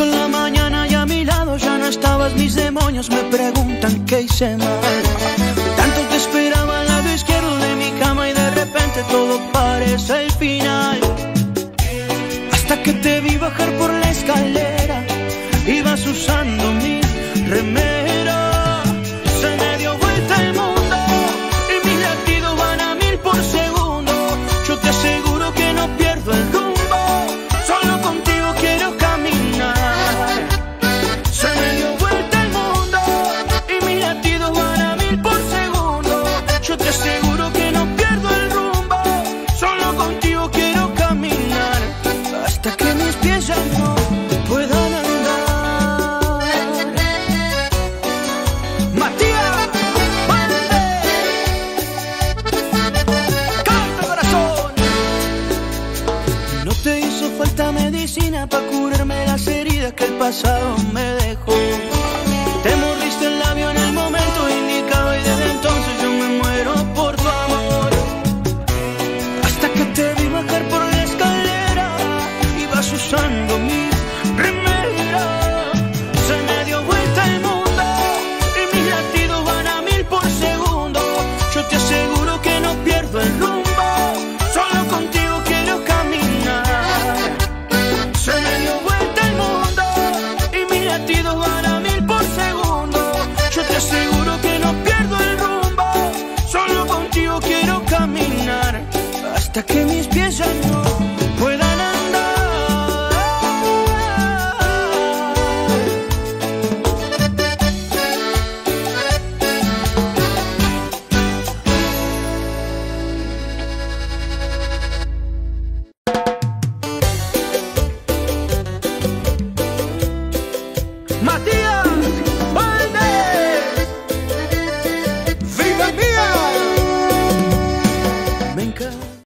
en la mañana y a mi lado ya no estabas. Mis demonios me preguntan qué hice mal. Tanto te esperaba al lado izquierdo de mi cama y de repente todo parece el final. Hasta que te vi bajar por la escalera, ibas usando mis remedios. para curarme las heridas que el pasado me dejó. hasta que mis pies ya no puedan andar. ¡Mati!